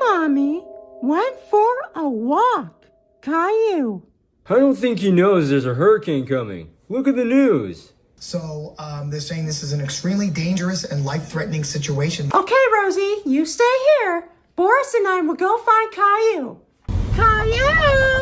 Mommy went for a walk. Caillou. I don't think he knows there's a hurricane coming. Look at the news. So um, they're saying this is an extremely dangerous and life-threatening situation. Okay, Rosie, you stay here. Boris and I will go find Caillou. Caillou,